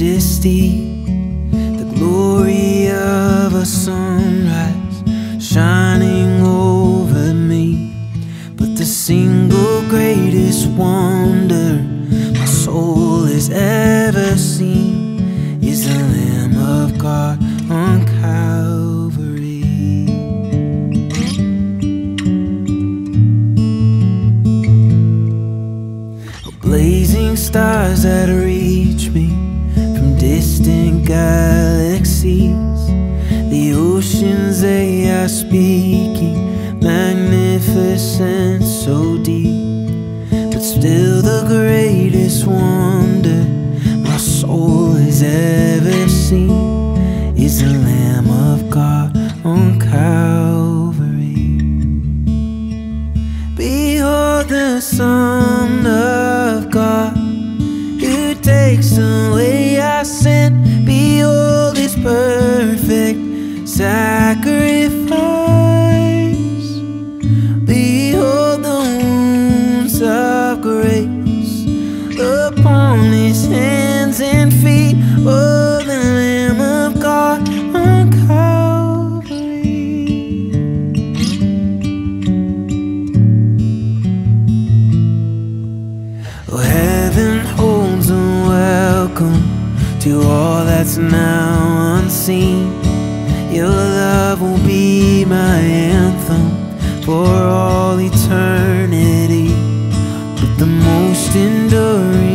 majesty, the glory of a sunrise shining over me. But the single greatest wonder my soul has ever seen is the Lamb of God on Calvary. Blazing stars that reach me distant galaxies. The oceans they are speaking, magnificent, so deep. But still, the greatest wonder my soul has ever seen is the Lamb of God on Calvary. Behold the Son Oh, heaven holds a welcome to all that's now unseen. Your love will be my anthem for all eternity. But the most enduring